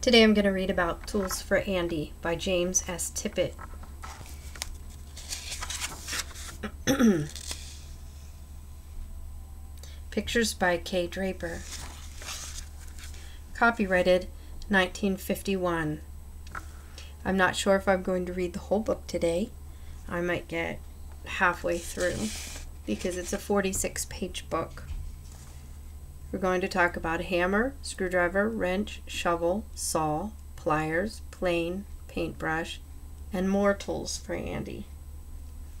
Today I'm going to read about Tools for Andy by James S. Tippett. Pictures by Kay Draper. Copyrighted 1951. I'm not sure if I'm going to read the whole book today. I might get halfway through because it's a 46 page book. We're going to talk about hammer, screwdriver, wrench, shovel, saw, pliers, plane, paintbrush, and more tools for Andy.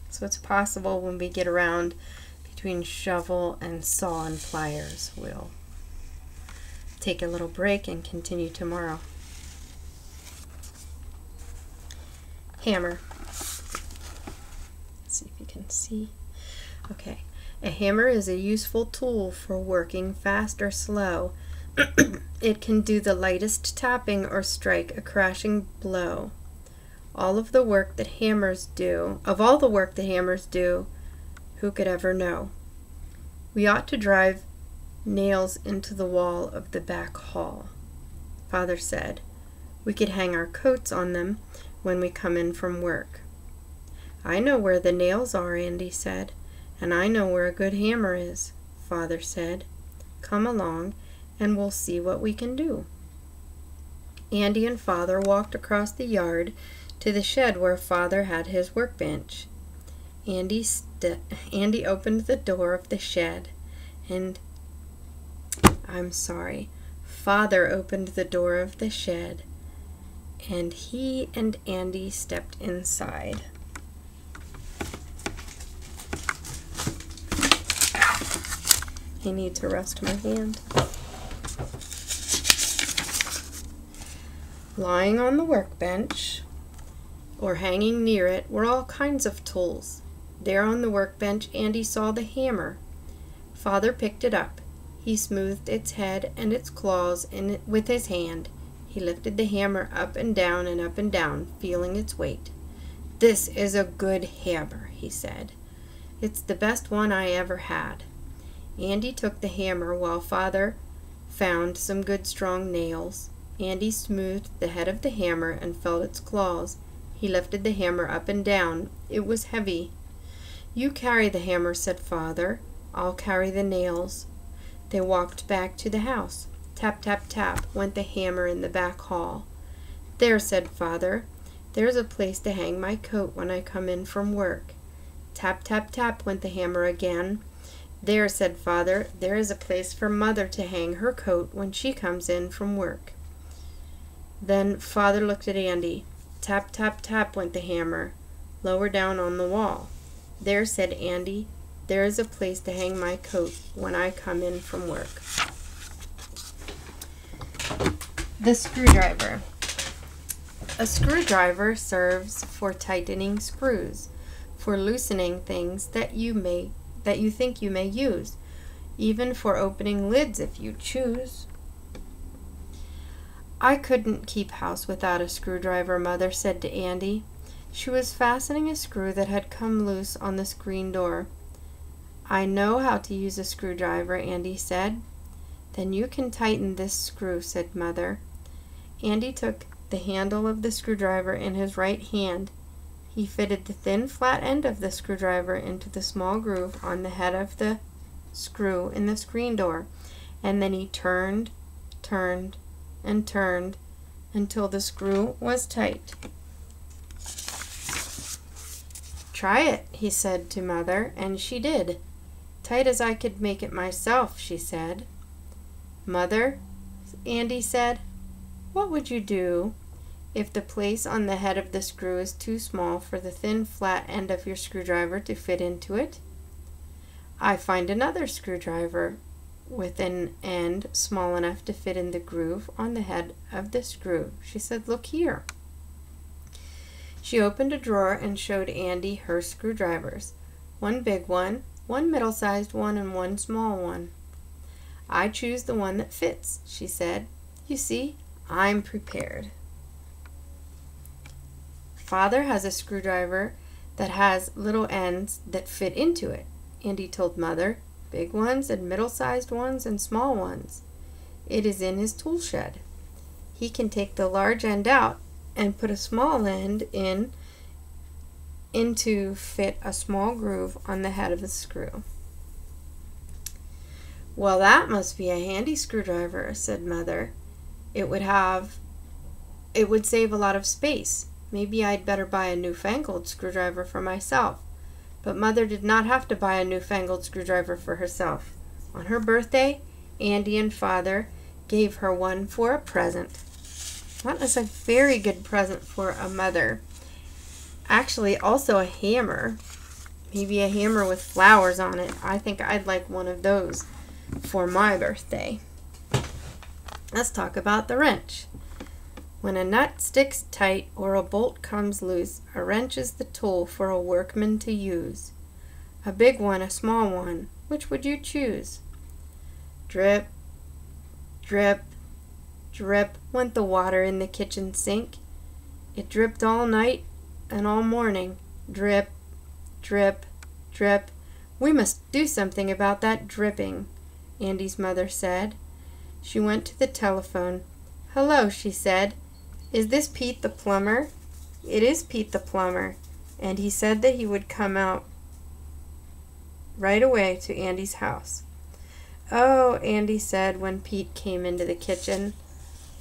So it's possible when we get around between shovel and saw and pliers, we'll take a little break and continue tomorrow. Hammer. Let's see if you can see. Okay. A hammer is a useful tool for working fast or slow. it can do the lightest tapping or strike a crashing blow. All of the work that hammers do, of all the work that hammers do, who could ever know? We ought to drive nails into the wall of the back hall. Father said, We could hang our coats on them when we come in from work. I know where the nails are, Andy said. And I know where a good hammer is, father said. Come along, and we'll see what we can do. Andy and father walked across the yard to the shed where father had his workbench. Andy, Andy opened the door of the shed, and I'm sorry, father opened the door of the shed, and he and Andy stepped inside. I need to rest my hand. Lying on the workbench or hanging near it were all kinds of tools. There on the workbench, Andy saw the hammer. Father picked it up. He smoothed its head and its claws in it with his hand. He lifted the hammer up and down and up and down, feeling its weight. This is a good hammer, he said. It's the best one I ever had. Andy took the hammer while father found some good strong nails. Andy smoothed the head of the hammer and felt its claws. He lifted the hammer up and down. It was heavy. You carry the hammer, said father. I'll carry the nails. They walked back to the house. Tap, tap, tap went the hammer in the back hall. There, said father. There's a place to hang my coat when I come in from work. Tap, tap, tap went the hammer again. There, said father, there is a place for mother to hang her coat when she comes in from work. Then father looked at Andy. Tap, tap, tap went the hammer, lower down on the wall. There, said Andy, there is a place to hang my coat when I come in from work. The screwdriver. A screwdriver serves for tightening screws, for loosening things that you may that you think you may use, even for opening lids if you choose. I couldn't keep house without a screwdriver, Mother said to Andy. She was fastening a screw that had come loose on the screen door. I know how to use a screwdriver, Andy said. Then you can tighten this screw, said Mother. Andy took the handle of the screwdriver in his right hand he fitted the thin flat end of the screwdriver into the small groove on the head of the screw in the screen door, and then he turned, turned, and turned until the screw was tight. Try it, he said to Mother, and she did. Tight as I could make it myself, she said. Mother, Andy said, what would you do if the place on the head of the screw is too small for the thin flat end of your screwdriver to fit into it, I find another screwdriver with an end small enough to fit in the groove on the head of the screw. She said, Look here. She opened a drawer and showed Andy her screwdrivers one big one, one middle sized one, and one small one. I choose the one that fits, she said. You see, I'm prepared. Father has a screwdriver that has little ends that fit into it, Andy told Mother. Big ones and middle sized ones and small ones. It is in his tool shed. he can take the large end out and put a small end in into fit a small groove on the head of the screw. Well, that must be a handy screwdriver, said Mother. It would have it would save a lot of space. Maybe I'd better buy a newfangled screwdriver for myself. But Mother did not have to buy a newfangled screwdriver for herself. On her birthday, Andy and Father gave her one for a present. That was a very good present for a mother. Actually, also a hammer. Maybe a hammer with flowers on it. I think I'd like one of those for my birthday. Let's talk about the wrench. When a nut sticks tight or a bolt comes loose, a wrench is the tool for a workman to use. A big one, a small one, which would you choose? Drip, drip, drip went the water in the kitchen sink. It dripped all night and all morning. Drip, drip, drip. We must do something about that dripping, Andy's mother said. She went to the telephone. Hello, she said. Is this Pete the plumber? It is Pete the plumber, and he said that he would come out right away to Andy's house. Oh, Andy said when Pete came into the kitchen.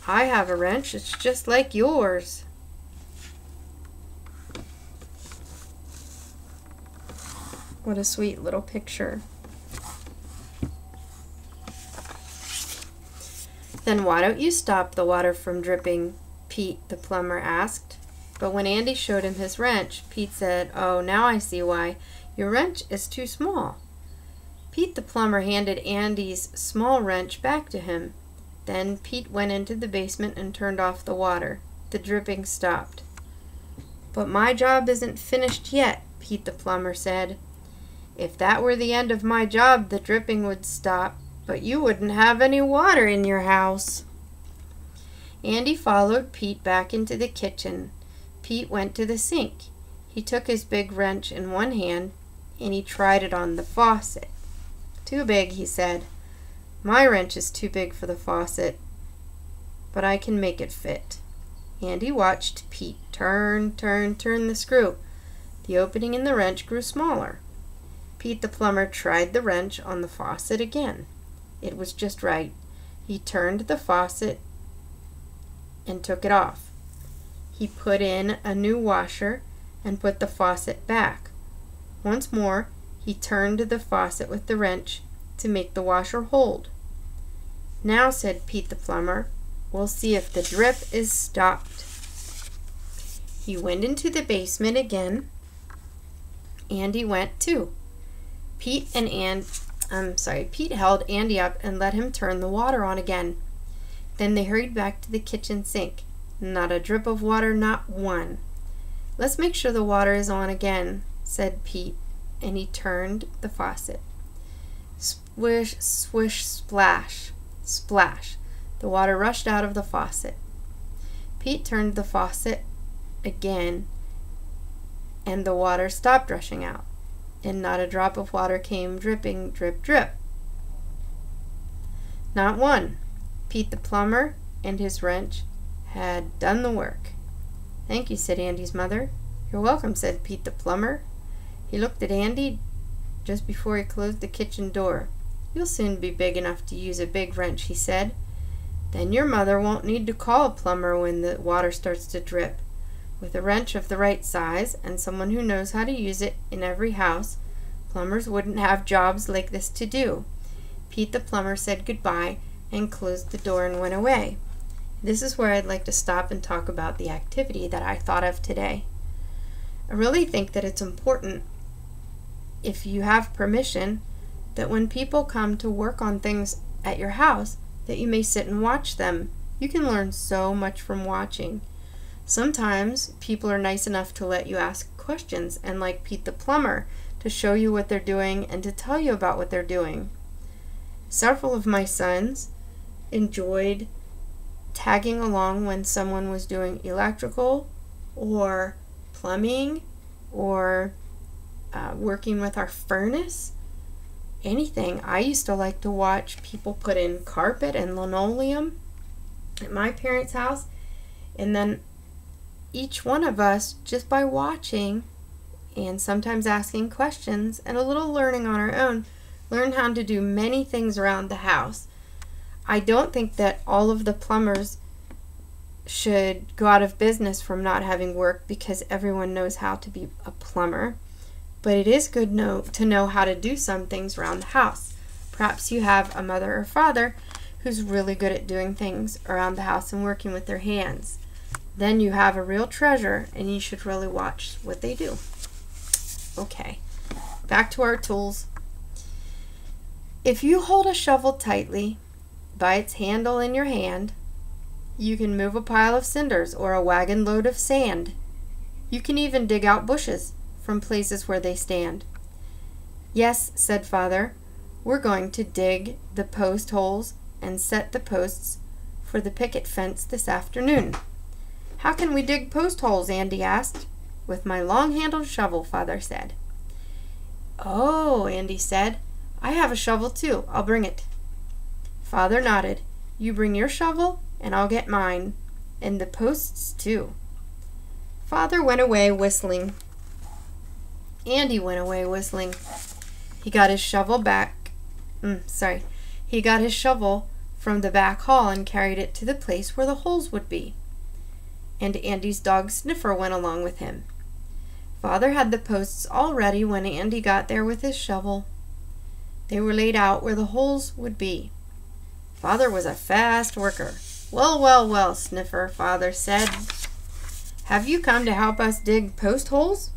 I have a wrench. It's just like yours. What a sweet little picture. Then why don't you stop the water from dripping? Pete, the plumber, asked. But when Andy showed him his wrench, Pete said, Oh, now I see why. Your wrench is too small. Pete the plumber handed Andy's small wrench back to him. Then Pete went into the basement and turned off the water. The dripping stopped. But my job isn't finished yet, Pete the plumber said. If that were the end of my job, the dripping would stop, but you wouldn't have any water in your house. Andy followed Pete back into the kitchen. Pete went to the sink. He took his big wrench in one hand and he tried it on the faucet. Too big, he said. My wrench is too big for the faucet, but I can make it fit. Andy watched Pete turn, turn, turn the screw. The opening in the wrench grew smaller. Pete the plumber tried the wrench on the faucet again. It was just right. He turned the faucet and took it off. He put in a new washer and put the faucet back. Once more, he turned the faucet with the wrench to make the washer hold. Now, said Pete the plumber, we'll see if the drip is stopped. He went into the basement again. Andy went too. Pete and Ann, I'm sorry, Pete held Andy up and let him turn the water on again. Then they hurried back to the kitchen sink. Not a drip of water, not one. Let's make sure the water is on again, said Pete, and he turned the faucet. Swish, swish, splash, splash. The water rushed out of the faucet. Pete turned the faucet again, and the water stopped rushing out, and not a drop of water came dripping, drip, drip. Not one. Pete the plumber and his wrench had done the work. Thank you, said Andy's mother. You're welcome, said Pete the plumber. He looked at Andy just before he closed the kitchen door. You'll soon be big enough to use a big wrench, he said. Then your mother won't need to call a plumber when the water starts to drip. With a wrench of the right size and someone who knows how to use it in every house, plumbers wouldn't have jobs like this to do. Pete the plumber said goodbye and closed the door and went away. This is where I'd like to stop and talk about the activity that I thought of today. I really think that it's important, if you have permission, that when people come to work on things at your house, that you may sit and watch them. You can learn so much from watching. Sometimes people are nice enough to let you ask questions, and like Pete the plumber, to show you what they're doing and to tell you about what they're doing. Several of my sons enjoyed tagging along when someone was doing electrical or plumbing or uh, working with our furnace. Anything. I used to like to watch people put in carpet and linoleum. at my parents' house. And then each one of us, just by watching and sometimes asking questions and a little learning on our own, learned how to do many things around the house. I don't think that all of the plumbers should go out of business from not having work because everyone knows how to be a plumber. But it is good know, to know how to do some things around the house. Perhaps you have a mother or father who's really good at doing things around the house and working with their hands. Then you have a real treasure and you should really watch what they do. Okay, back to our tools. If you hold a shovel tightly by its handle in your hand, you can move a pile of cinders or a wagon load of sand. You can even dig out bushes from places where they stand. Yes, said father, we're going to dig the post holes and set the posts for the picket fence this afternoon. How can we dig post holes? Andy asked. With my long handled shovel, father said. Oh, Andy said, I have a shovel too. I'll bring it. Father nodded. You bring your shovel, and I'll get mine, and the posts too. Father went away whistling. Andy went away whistling. He got his shovel back. Mm, sorry. He got his shovel from the back hall and carried it to the place where the holes would be. And Andy's dog Sniffer went along with him. Father had the posts all ready when Andy got there with his shovel. They were laid out where the holes would be. Father was a fast worker. Well, well, well, Sniffer, Father said. Have you come to help us dig post holes?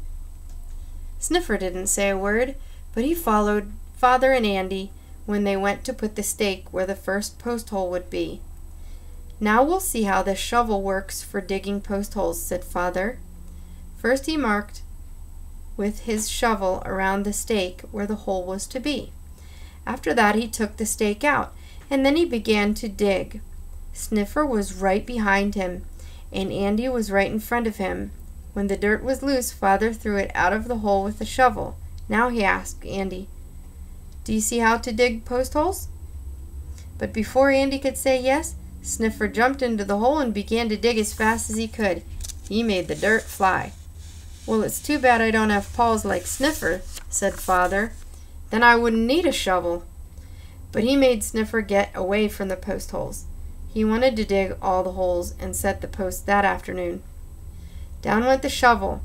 Sniffer didn't say a word, but he followed Father and Andy when they went to put the stake where the first post hole would be. Now we'll see how this shovel works for digging post holes, said Father. First he marked with his shovel around the stake where the hole was to be. After that he took the stake out, and then he began to dig. Sniffer was right behind him, and Andy was right in front of him. When the dirt was loose, Father threw it out of the hole with the shovel. Now he asked Andy, Do you see how to dig post holes? But before Andy could say yes, Sniffer jumped into the hole and began to dig as fast as he could. He made the dirt fly. Well, it's too bad I don't have paws like Sniffer, said Father. Then I wouldn't need a shovel. But he made Sniffer get away from the post holes. He wanted to dig all the holes and set the posts that afternoon. Down went the shovel.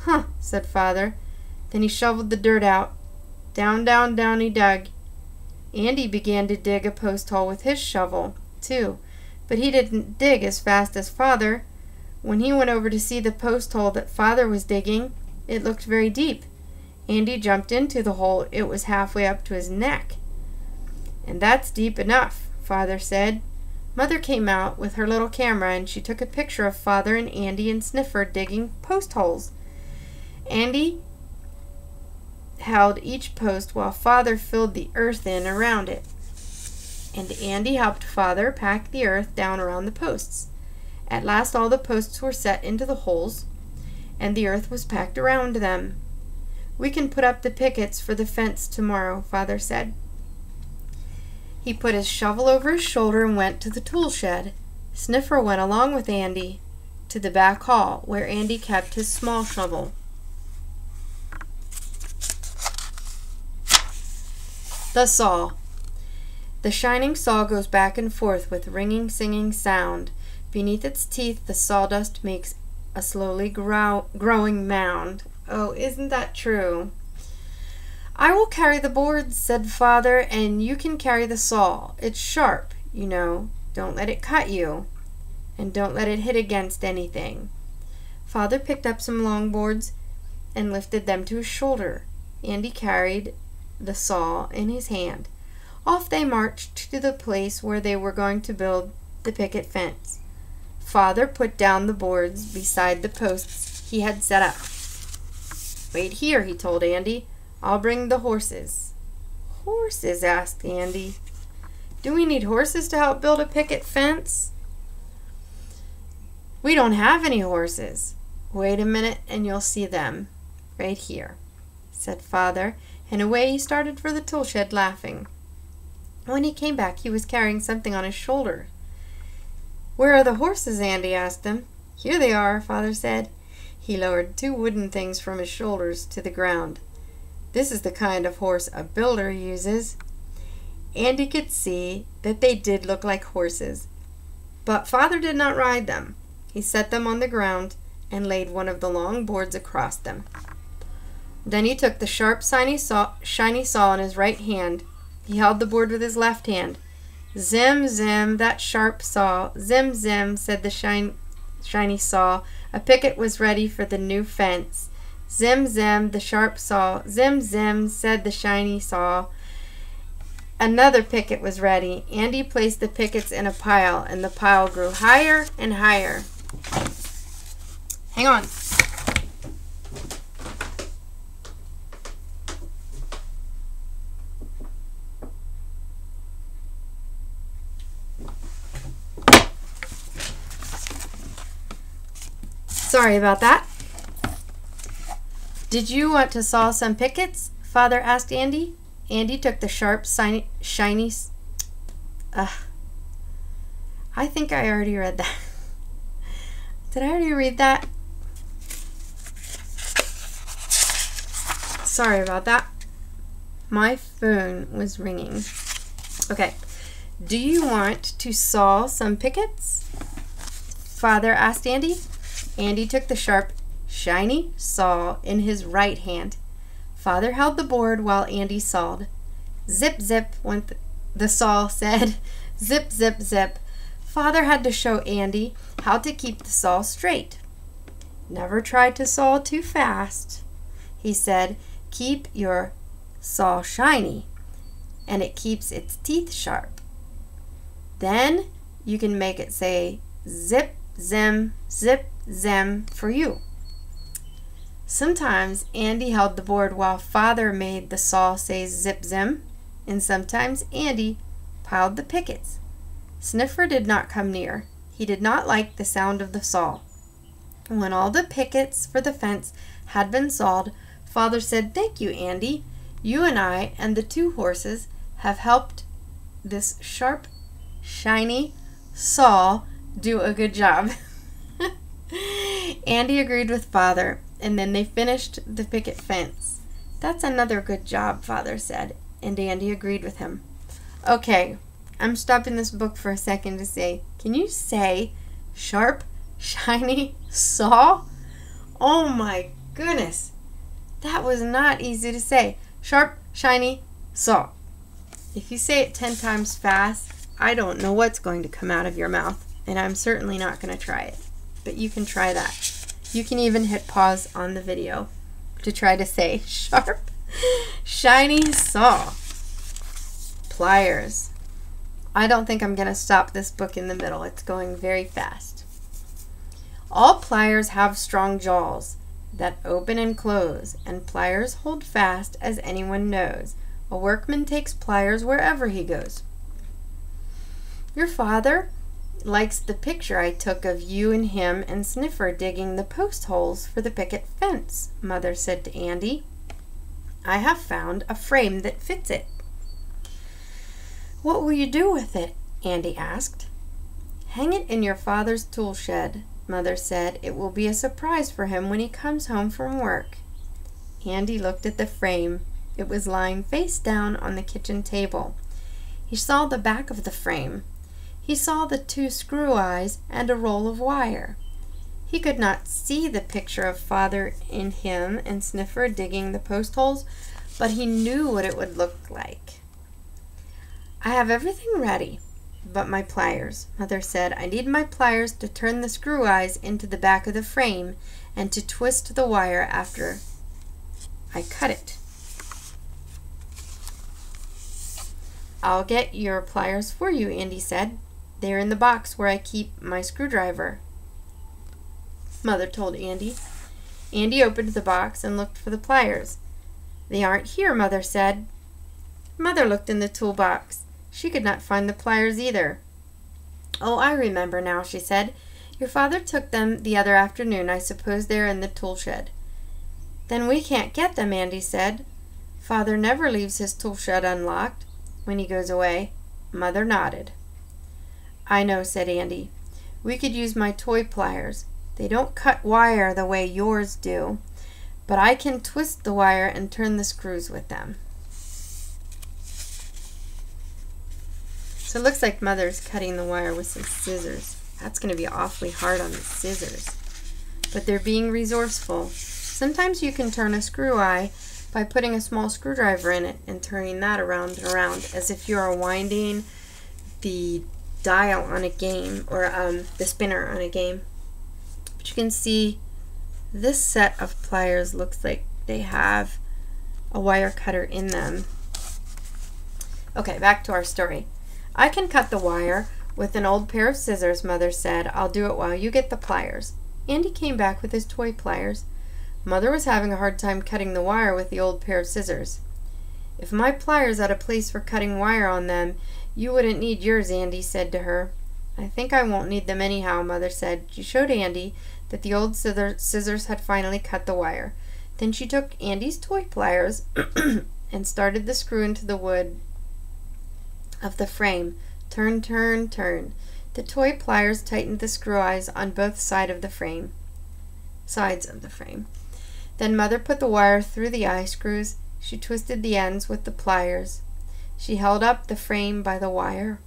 Huh, said Father. Then he shoveled the dirt out. Down, down, down he dug. Andy began to dig a post hole with his shovel, too, but he didn't dig as fast as Father. When he went over to see the post hole that Father was digging, it looked very deep. Andy jumped into the hole. It was halfway up to his neck. And that's deep enough, Father said. Mother came out with her little camera and she took a picture of Father and Andy and Sniffer digging post holes. Andy held each post while Father filled the earth in around it. And Andy helped Father pack the earth down around the posts. At last all the posts were set into the holes, and the earth was packed around them. We can put up the pickets for the fence tomorrow, Father said. He put his shovel over his shoulder and went to the tool shed. Sniffer went along with Andy to the back hall where Andy kept his small shovel. The saw. The shining saw goes back and forth with ringing, singing sound. Beneath its teeth, the sawdust makes a slowly grow- growing mound. Oh, isn't that true? I will carry the boards, said father, and you can carry the saw. It's sharp, you know. Don't let it cut you. And don't let it hit against anything. Father picked up some long boards and lifted them to his shoulder. Andy carried the saw in his hand. Off they marched to the place where they were going to build the picket fence. Father put down the boards beside the posts he had set up. Wait here, he told Andy. I'll bring the horses. Horses? asked Andy. Do we need horses to help build a picket fence? We don't have any horses. Wait a minute and you'll see them. Right here, said Father, and away he started for the tool shed laughing. When he came back, he was carrying something on his shoulder. Where are the horses? Andy asked him. Here they are, Father said. He lowered two wooden things from his shoulders to the ground. This is the kind of horse a builder uses. Andy could see that they did look like horses, but Father did not ride them. He set them on the ground and laid one of the long boards across them. Then he took the sharp, shiny saw, shiny saw in his right hand. He held the board with his left hand. Zim, zim, that sharp saw. Zim, zim, said the shine, shiny saw. A picket was ready for the new fence. Zim, zim, the sharp saw. Zim, zim, said the shiny saw. Another picket was ready. Andy placed the pickets in a pile, and the pile grew higher and higher. Hang on. Sorry about that. Did you want to saw some pickets? Father asked Andy. Andy took the sharp, shiny, shiny. I think I already read that. Did I already read that? Sorry about that. My phone was ringing. Okay. Do you want to saw some pickets? Father asked Andy. Andy took the sharp, shiny saw in his right hand. Father held the board while Andy sawed. Zip, zip, went the saw said. Zip, zip, zip. Father had to show Andy how to keep the saw straight. Never try to saw too fast, he said. Keep your saw shiny, and it keeps its teeth sharp. Then you can make it say zip, zim, zip, zem for you. Sometimes Andy held the board while Father made the saw say zip zim, and sometimes Andy piled the pickets. Sniffer did not come near. He did not like the sound of the saw. When all the pickets for the fence had been sawed, Father said, Thank you, Andy. You and I and the two horses have helped this sharp, shiny saw do a good job. Andy agreed with Father, and then they finished the picket fence. That's another good job, Father said, and Andy agreed with him. Okay, I'm stopping this book for a second to say, can you say sharp, shiny saw? Oh my goodness. That was not easy to say. Sharp, shiny saw. If you say it 10 times fast, I don't know what's going to come out of your mouth, and I'm certainly not going to try it but you can try that. You can even hit pause on the video to try to say sharp, shiny saw. Pliers. I don't think I'm going to stop this book in the middle. It's going very fast. All pliers have strong jaws that open and close, and pliers hold fast as anyone knows. A workman takes pliers wherever he goes. Your father likes the picture I took of you and him and Sniffer digging the post holes for the picket fence, Mother said to Andy. I have found a frame that fits it. What will you do with it? Andy asked. Hang it in your father's tool shed, Mother said. It will be a surprise for him when he comes home from work. Andy looked at the frame. It was lying face down on the kitchen table. He saw the back of the frame he saw the two screw eyes and a roll of wire. He could not see the picture of father in him and Sniffer digging the post holes, but he knew what it would look like. I have everything ready but my pliers, Mother said. I need my pliers to turn the screw eyes into the back of the frame and to twist the wire after I cut it. I'll get your pliers for you, Andy said. They're in the box where I keep my screwdriver, Mother told Andy. Andy opened the box and looked for the pliers. They aren't here, Mother said. Mother looked in the toolbox. She could not find the pliers either. Oh, I remember now, she said. Your father took them the other afternoon. I suppose they're in the tool shed. Then we can't get them, Andy said. Father never leaves his tool shed unlocked when he goes away. Mother nodded. I know, said Andy. We could use my toy pliers. They don't cut wire the way yours do, but I can twist the wire and turn the screws with them. So it looks like Mother's cutting the wire with some scissors. That's going to be awfully hard on the scissors. But they're being resourceful. Sometimes you can turn a screw eye by putting a small screwdriver in it and turning that around and around as if you are winding the dial on a game or um, the spinner on a game. But you can see this set of pliers looks like they have a wire cutter in them. Okay, back to our story. I can cut the wire with an old pair of scissors, Mother said. I'll do it while you get the pliers. Andy came back with his toy pliers. Mother was having a hard time cutting the wire with the old pair of scissors. If my pliers had a place for cutting wire on them, you wouldn't need yours, Andy said to her. I think I won't need them anyhow, Mother said. She showed Andy that the old scissors had finally cut the wire. Then she took Andy's toy pliers and started the screw into the wood of the frame. Turn, turn, turn. The toy pliers tightened the screw eyes on both side of the frame. Sides of the frame. Then Mother put the wire through the eye screws. She twisted the ends with the pliers. She held up the frame by the wire.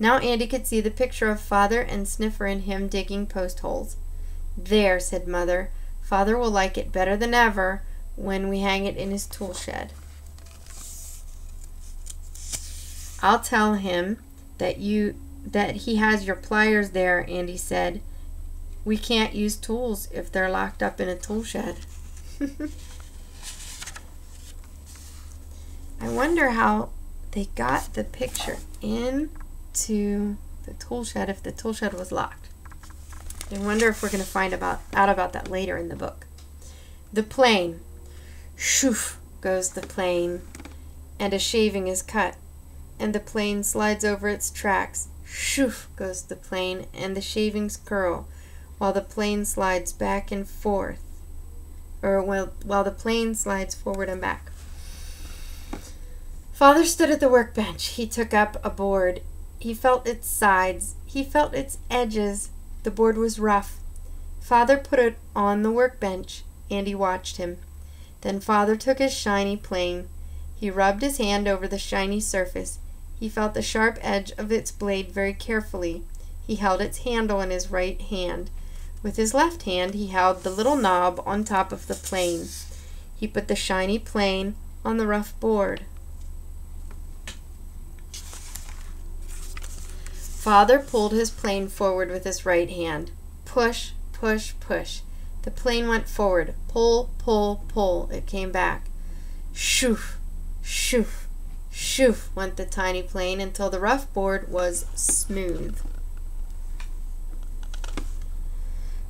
Now Andy could see the picture of Father and Sniffer and him digging post holes. There, said Mother. Father will like it better than ever when we hang it in his tool shed. I'll tell him that you that he has your pliers there, Andy said. We can't use tools if they're locked up in a tool shed. I wonder how they got the picture into the tool shed if the tool shed was locked. I wonder if we're going to find about out about that later in the book. The plane. Shoof goes the plane, and a shaving is cut and the plane slides over its tracks. Shoof goes the plane, and the shavings curl, while the plane slides back and forth, or while, while the plane slides forward and back. Father stood at the workbench. He took up a board. He felt its sides. He felt its edges. The board was rough. Father put it on the workbench. Andy watched him. Then Father took his shiny plane. He rubbed his hand over the shiny surface. He felt the sharp edge of its blade very carefully. He held its handle in his right hand. With his left hand he held the little knob on top of the plane. He put the shiny plane on the rough board. Father pulled his plane forward with his right hand. Push, push, push. The plane went forward. Pull, pull, pull. It came back. Shoof, shoof. Shoof went the tiny plane until the rough board was smooth.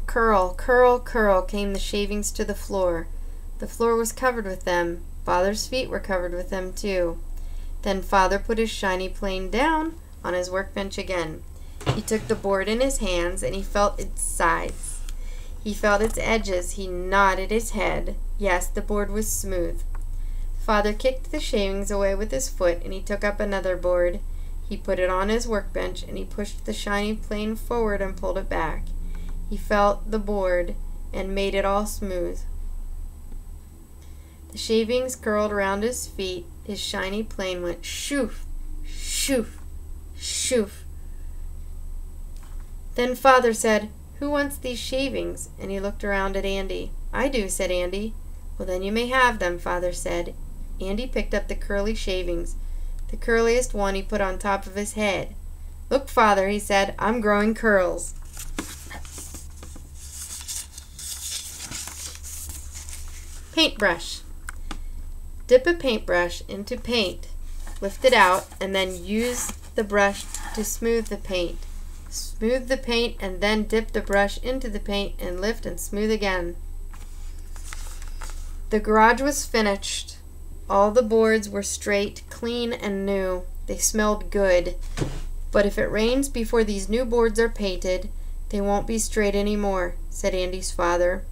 Curl, curl, curl came the shavings to the floor. The floor was covered with them. Father's feet were covered with them too. Then Father put his shiny plane down on his workbench again. He took the board in his hands and he felt its sides. He felt its edges. He nodded his head. Yes, the board was smooth. Father kicked the shavings away with his foot, and he took up another board. He put it on his workbench, and he pushed the shiny plane forward and pulled it back. He felt the board and made it all smooth. The shavings curled around his feet. His shiny plane went shoof, shoof, shoof. Then father said, Who wants these shavings? And he looked around at Andy. I do, said Andy. Well, then you may have them, father said. Andy picked up the curly shavings, the curliest one he put on top of his head. Look, father, he said, I'm growing curls. Paintbrush. Dip a paintbrush into paint, lift it out, and then use the brush to smooth the paint. Smooth the paint and then dip the brush into the paint and lift and smooth again. The garage was finished. All the boards were straight, clean, and new. They smelled good. But if it rains before these new boards are painted, they won't be straight any more, said Andy's father.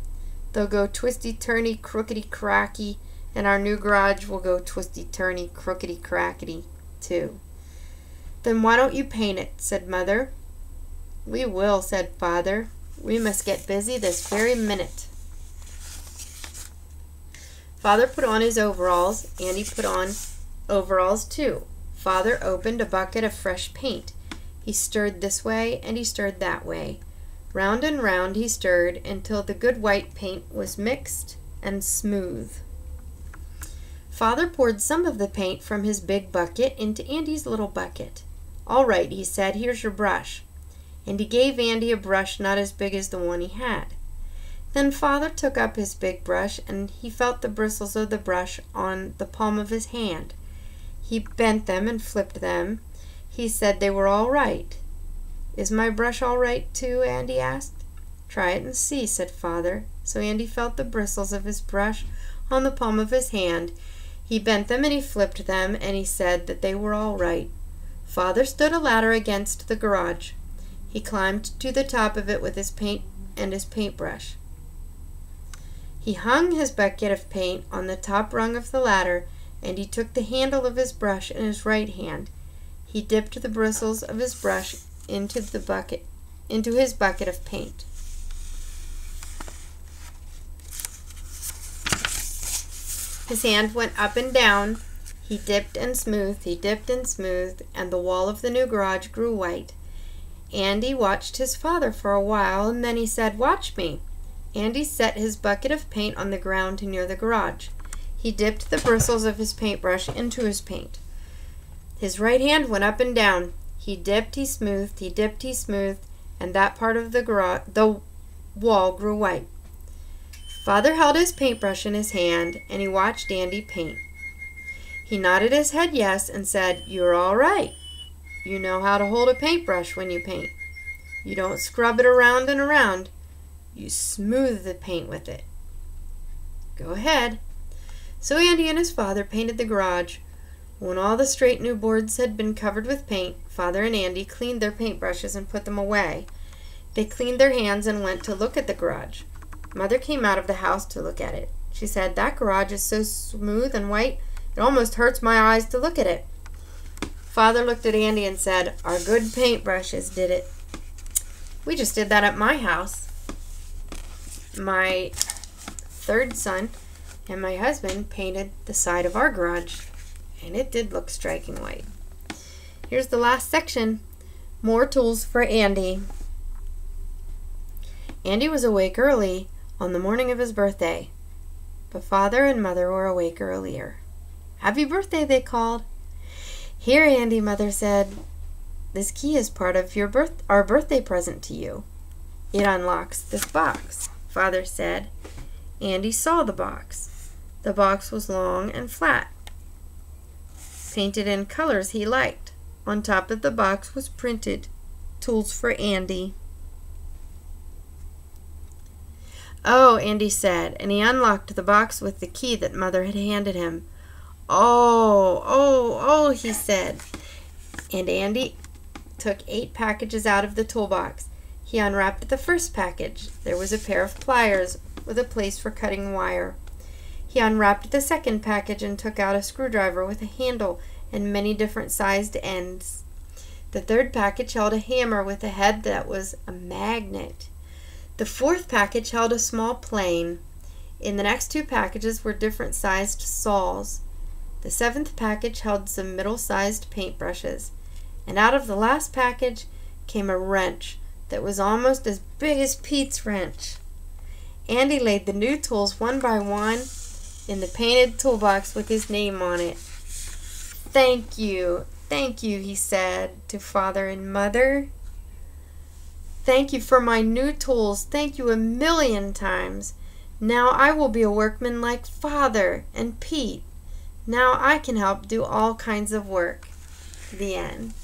They'll go twisty turny, crookedy cracky, and our new garage will go twisty turny, crookedy crackety, too. Then why don't you paint it? said Mother. We will, said Father. We must get busy this very minute. Father put on his overalls. Andy put on overalls too. Father opened a bucket of fresh paint. He stirred this way and he stirred that way. Round and round he stirred until the good white paint was mixed and smooth. Father poured some of the paint from his big bucket into Andy's little bucket. All right, he said, here's your brush. And he gave Andy a brush not as big as the one he had. Then Father took up his big brush and he felt the bristles of the brush on the palm of his hand. He bent them and flipped them. He said they were all right. Is my brush all right too? Andy asked. Try it and see, said Father. So Andy felt the bristles of his brush on the palm of his hand he bent them and he flipped them, and he said that they were all right. Father stood a ladder against the garage. He climbed to the top of it with his paint and his paintbrush. He hung his bucket of paint on the top rung of the ladder, and he took the handle of his brush in his right hand. He dipped the bristles of his brush into the bucket into his bucket of paint. His hand went up and down. He dipped and smoothed, he dipped and smoothed, and the wall of the new garage grew white. Andy watched his father for a while, and then he said, Watch me. Andy set his bucket of paint on the ground near the garage. He dipped the bristles of his paintbrush into his paint. His right hand went up and down. He dipped, he smoothed, he dipped, he smoothed, and that part of the garage, the wall grew white. Father held his paintbrush in his hand and he watched Andy paint. He nodded his head yes and said, You're all right. You know how to hold a paintbrush when you paint. You don't scrub it around and around. You smooth the paint with it. Go ahead. So Andy and his father painted the garage. When all the straight new boards had been covered with paint, Father and Andy cleaned their paintbrushes and put them away. They cleaned their hands and went to look at the garage. Mother came out of the house to look at it. She said, That garage is so smooth and white, it almost hurts my eyes to look at it. Father looked at Andy and said, Our good paintbrushes did it. We just did that at my house. My third son and my husband painted the side of our garage, and it did look striking white. Here's the last section more tools for Andy. Andy was awake early on the morning of his birthday. But father and mother were awake earlier. Happy birthday, they called. Here, Andy, mother said. This key is part of your birth our birthday present to you. It unlocks this box, father said. Andy saw the box. The box was long and flat, painted in colors he liked. On top of the box was printed Tools for Andy. Oh, Andy said, and he unlocked the box with the key that Mother had handed him. Oh, oh, oh, he said. And Andy took eight packages out of the toolbox. He unwrapped the first package. There was a pair of pliers with a place for cutting wire. He unwrapped the second package and took out a screwdriver with a handle and many different sized ends. The third package held a hammer with a head that was a magnet. The fourth package held a small plane. In the next two packages were different sized saws. The seventh package held some middle sized paintbrushes. And out of the last package came a wrench that was almost as big as Pete's wrench. Andy laid the new tools one by one in the painted toolbox with his name on it. Thank you, thank you, he said to father and mother. Thank you for my new tools. Thank you a million times. Now I will be a workman like Father and Pete. Now I can help do all kinds of work. The end.